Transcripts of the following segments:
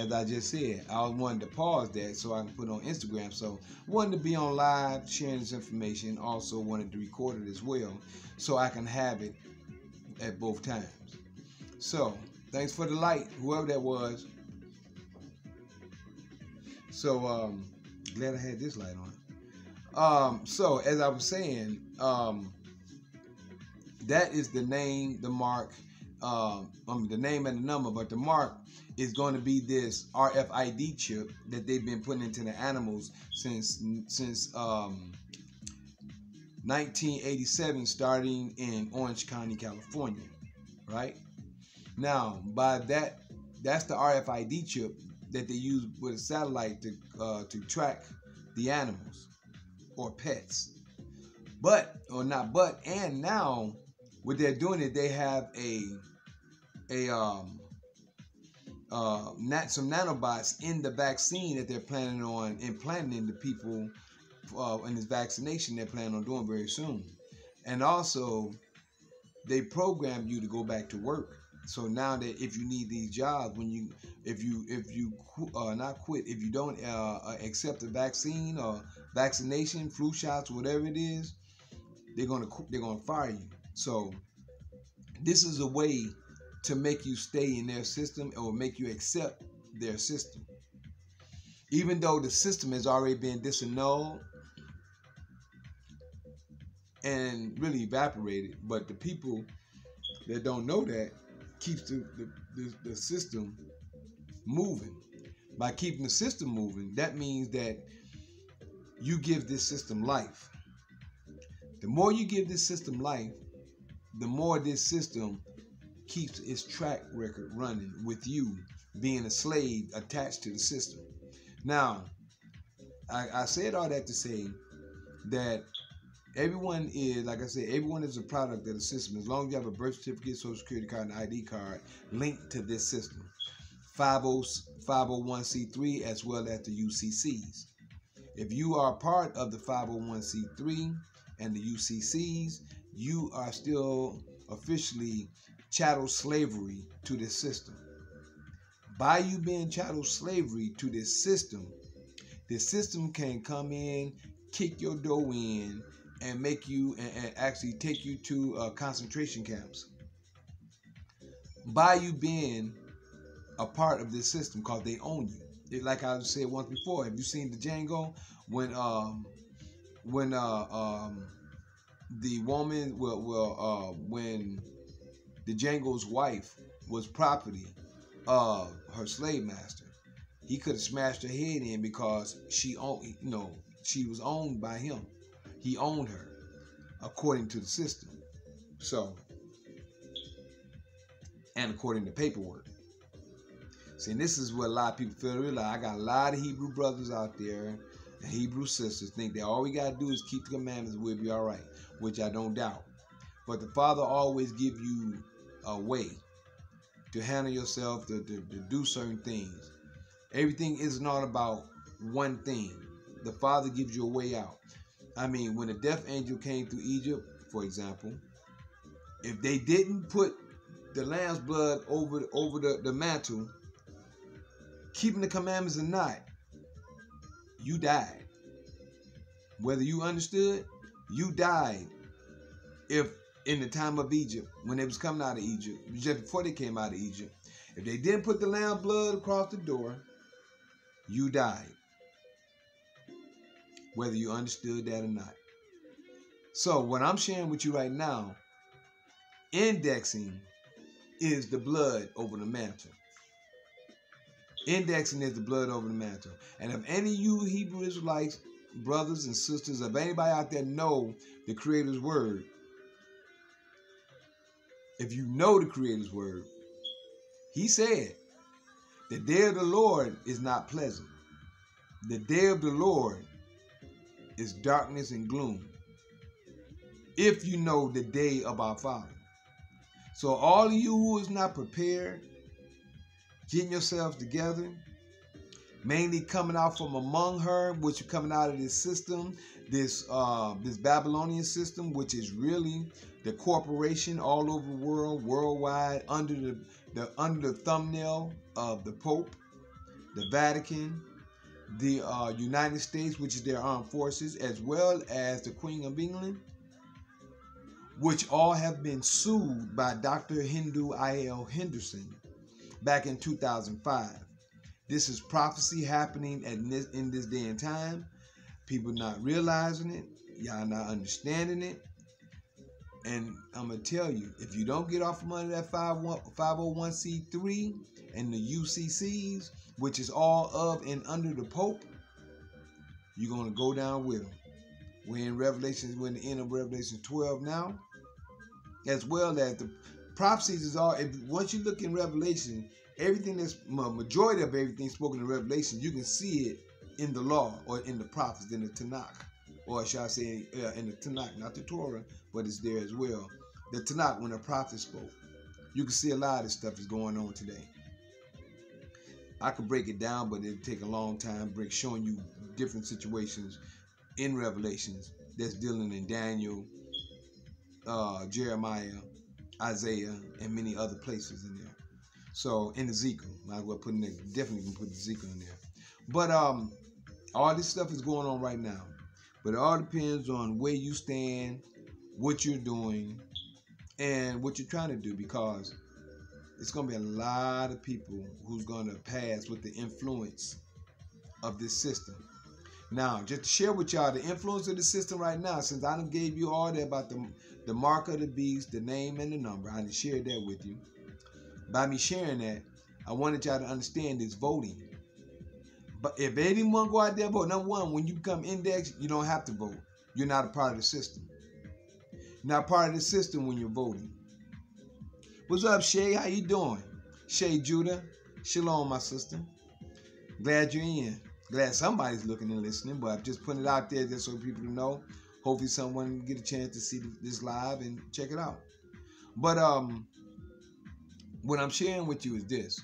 as I just said, I wanted to pause that so I can put on Instagram. So wanted to be on live, sharing this information. Also wanted to record it as well, so I can have it at both times. So thanks for the light, whoever that was. So um, glad I had this light on. Um, so as I was saying, um, that is the name, the mark, um, um, the name and the number, but the mark is going to be this RFID chip that they've been putting into the animals since since um, 1987, starting in Orange County, California. Right now, by that, that's the RFID chip that they use with a satellite to uh, to track the animals or pets. But or not but and now what they're doing is they have a a um uh nat some nanobots in the vaccine that they're planning on implanting into people uh, in this vaccination they're planning on doing very soon. And also they program you to go back to work. So now that if you need these jobs, when you if you if you uh, not quit if you don't uh, accept the vaccine or vaccination, flu shots, whatever it is, they're gonna they're gonna fire you. So this is a way to make you stay in their system or make you accept their system. Even though the system has already been disannulled and really evaporated, but the people that don't know that keeps the, the, the, the system moving. By keeping the system moving, that means that you give this system life. The more you give this system life, the more this system keeps its track record running with you being a slave attached to the system. Now, I, I said all that to say that everyone is, like I said, everyone is a product of the system. As long as you have a birth certificate, social security card, and ID card linked to this system. 501c3 as well as the UCCs. If you are part of the 501c3 and the UCCs, you are still officially chattel slavery to this system. By you being chattel slavery to this system, the system can come in, kick your dough in, and make you and, and actually take you to uh, concentration camps. By you being a part of this system, because they own you. It, like I said once before, have you seen the Django when um when uh um the woman well well uh when Django's wife was property of her slave master. He could have smashed her head in because she owned you know she was owned by him. He owned her according to the system. So and according to paperwork. See, this is what a lot of people fail to realize. I got a lot of Hebrew brothers out there and Hebrew sisters think that all we got to do is keep the commandments, we'll be all right, which I don't doubt. But the Father always give you a way to handle yourself, to, to, to do certain things. Everything is not about one thing. The Father gives you a way out. I mean, when the death angel came through Egypt, for example, if they didn't put the lamb's blood over over the, the mantle, keeping the commandments or not, you died. Whether you understood, you died. If in the time of Egypt, when they was coming out of Egypt, just before they came out of Egypt, if they didn't put the lamb blood across the door, you died. Whether you understood that or not. So what I'm sharing with you right now, indexing is the blood over the mantle. Indexing is the blood over the mantle. And if any of you Hebrew Israelites, brothers and sisters, if anybody out there know the Creator's word, if you know the Creator's word, He said, the day of the Lord is not pleasant. The day of the Lord is darkness and gloom. If you know the day of our Father. So all of you who is not prepared, getting yourselves together, mainly coming out from among her, which are coming out of this system, this uh, this Babylonian system, which is really the corporation all over the world, worldwide, under the, the under the thumbnail of the Pope, the Vatican, the uh, United States, which is their armed forces, as well as the Queen of England, which all have been sued by Dr. Hindu I.L. Henderson back in 2005. This is prophecy happening at this, in this day and time. People not realizing it, y'all not understanding it. And I'm gonna tell you, if you don't get off from under that 501c3 and the UCCs, which is all of and under the Pope, you're gonna go down with them. We're in Revelation, we're in the end of Revelation 12 now, as well as the prophecies is all. If once you look in Revelation, everything that's majority of everything spoken in Revelation, you can see it in the law or in the prophets in the Tanakh, or shall I say uh, in the Tanakh, not the Torah, but it's there as well. The Tanakh, when the prophets spoke, you can see a lot of stuff is going on today. I could break it down, but it'd take a long time, break showing you different situations in Revelations that's dealing in Daniel, uh, Jeremiah, Isaiah, and many other places in there. So in Ezekiel, might as well put in there. Definitely can put Ezekiel in there. But um, all this stuff is going on right now. But it all depends on where you stand, what you're doing, and what you're trying to do because it's going to be a lot of people who's going to pass with the influence of this system. Now, just to share with y'all the influence of the system right now, since I done gave you all that about the, the mark of the beast, the name and the number, I done shared that with you. By me sharing that, I wanted y'all to understand this voting. But if anyone go out there vote, number one, when you become indexed, you don't have to vote. You're not a part of the system. Not part of the system when you're voting. What's up, Shay? How you doing? Shay Judah. Shalom, my sister. Glad you're in. Glad somebody's looking and listening, but I'm just putting it out there just so people know. Hopefully someone get a chance to see this live and check it out. But um what I'm sharing with you is this.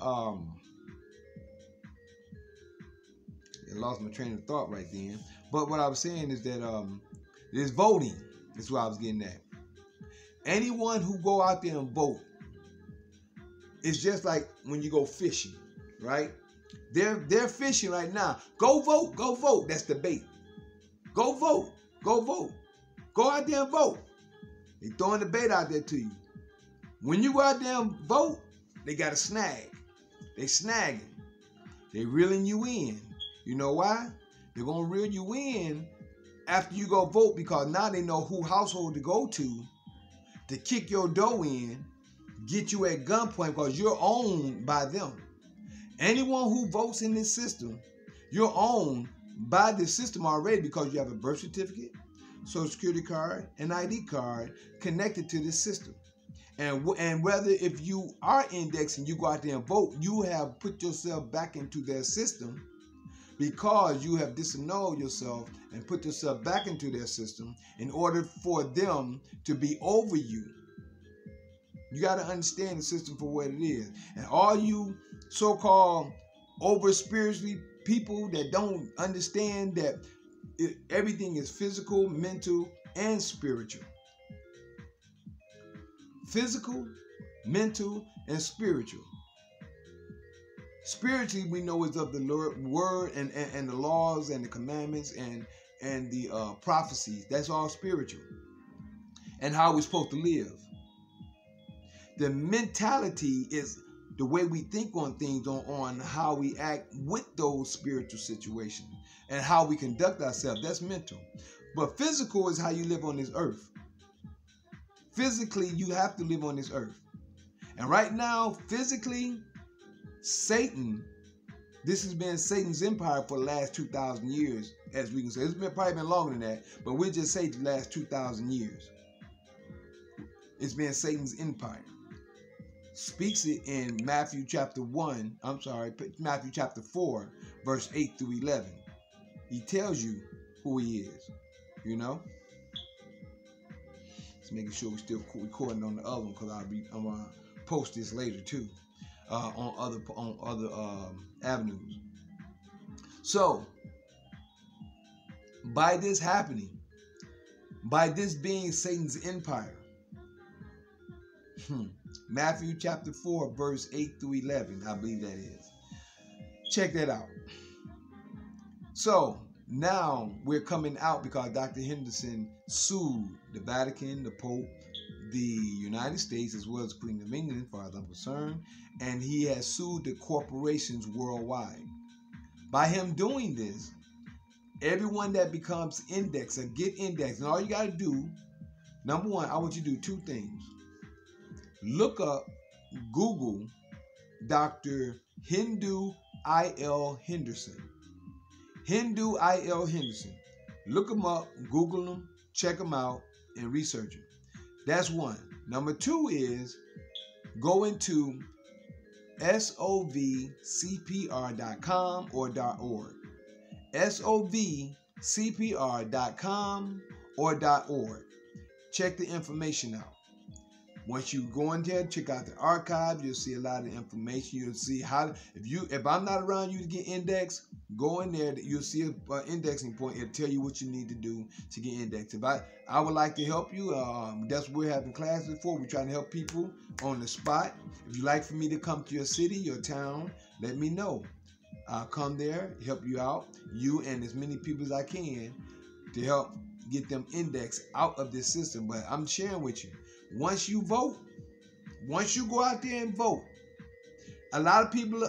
Um I lost my train of thought right then. But what I was saying is that um there's voting. That's what I was getting at anyone who go out there and vote, it's just like when you go fishing, right? They're they're fishing right now. Go vote, go vote. That's the bait. Go vote, go vote. Go out there and vote. They throwing the bait out there to you. When you go out there and vote, they got a snag. They snagging. They reeling you in. You know why? They're gonna reel you in after you go vote because now they know who household to go to to kick your dough in, get you at gunpoint because you're owned by them. Anyone who votes in this system, you're owned by this system already because you have a birth certificate, social security card, and ID card connected to this system. And, and whether if you are indexed and you go out there and vote, you have put yourself back into their system because you have disannulled yourself and put yourself back into their system in order for them to be over you. You got to understand the system for what it is. And all you so called over spiritually people that don't understand that it, everything is physical, mental, and spiritual. Physical, mental, and spiritual. Spiritually, we know it's of the Lord, word and, and, and the laws and the commandments and and the uh, prophecies. That's all spiritual. And how we're supposed to live. The mentality is the way we think on things, on, on how we act with those spiritual situations and how we conduct ourselves. That's mental. But physical is how you live on this earth. Physically, you have to live on this earth. And right now, physically, Satan, this has been Satan's empire for the last 2,000 years, as we can say. It's been probably been longer than that, but we just say the last 2,000 years. It's been Satan's empire. Speaks it in Matthew chapter 1, I'm sorry, Matthew chapter 4, verse 8 through 11. He tells you who he is, you know? Just making sure we're still recording on the other one because I'll be, I'm going to post this later too uh, on other on other um, avenues. So, by this happening, by this being Satan's empire, hmm, Matthew chapter 4, verse 8 through 11, I believe that is. check that out. So now we're coming out because Dr. Henderson sued the Vatican, the Pope, the United States, as well as Queen of England, as far as I'm concerned, and he has sued the corporations worldwide. By him doing this, everyone that becomes index or get index, and all you got to do, number one, I want you to do two things. Look up, Google Dr. Hindu I.L. Henderson. Hindu I.L. Henderson. Look him up, Google him, check him out, and research him. That's one. Number two is go into sovcpr.com or dot .org. sovcpr.com or dot .org. Check the information out. Once you go in there, check out the archive, you'll see a lot of information. You'll see how if you if I'm not around you to get indexed, go in there. You'll see an indexing point. It'll tell you what you need to do to get indexed. If I I would like to help you, um, that's what we're having classes for. We're trying to help people on the spot. If you'd like for me to come to your city, your town, let me know. I'll come there, help you out, you and as many people as I can, to help get them indexed out of this system. But I'm sharing with you once you vote, once you go out there and vote, a lot of people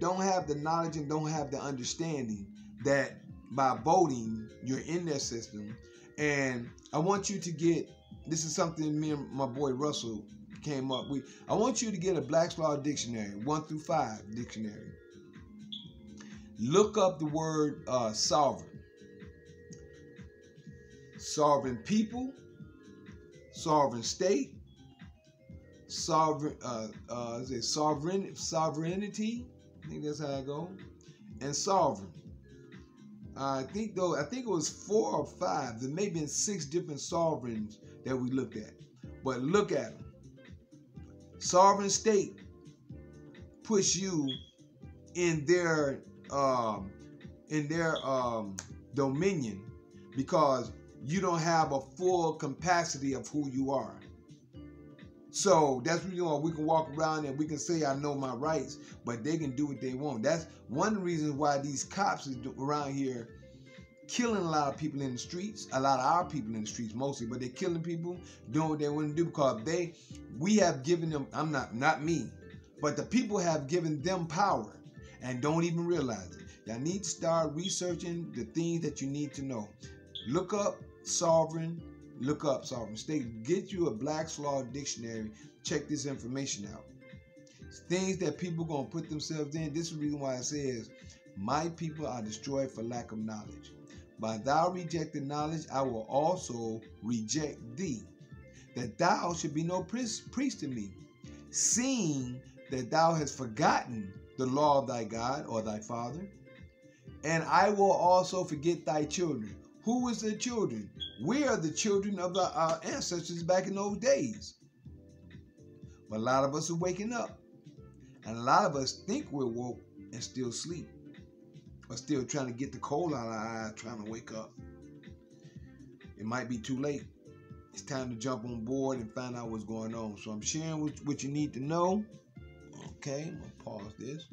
don't have the knowledge and don't have the understanding that by voting, you're in their system. And I want you to get this is something me and my boy Russell came up with. I want you to get a Black's Law Dictionary, one through five dictionary. Look up the word uh, sovereign. Sovereign people, sovereign state, sovereign uh uh sovereign sovereignty? I think that's how I go. And sovereign. I think though I think it was four or five. There may have been six different sovereigns that we looked at. But look at them. Sovereign state puts you in their um in their um dominion because you don't have a full capacity of who you are. So that's you know we can walk around and we can say I know my rights, but they can do what they want. That's one reasons why these cops around here killing a lot of people in the streets, a lot of our people in the streets mostly, but they're killing people, doing what they want to do because they we have given them I'm not not me, but the people have given them power and don't even realize it. Y'all need to start researching the things that you need to know. Look up sovereign, look up sovereign state. Get you a Black's Law dictionary. Check this information out. Things that people gonna put themselves in. This is the reason why it says, "My people are destroyed for lack of knowledge." By thou rejected knowledge, I will also reject thee, that thou should be no priest, priest to me, seeing that thou hast forgotten the law of thy God or thy father. And I will also forget thy children. Who is the children? We are the children of the, our ancestors back in those days. But a lot of us are waking up. And a lot of us think we're woke and still sleep. Or still trying to get the coal out of our eyes, trying to wake up. It might be too late. It's time to jump on board and find out what's going on. So I'm sharing what, what you need to know. Okay, I'm gonna pause this.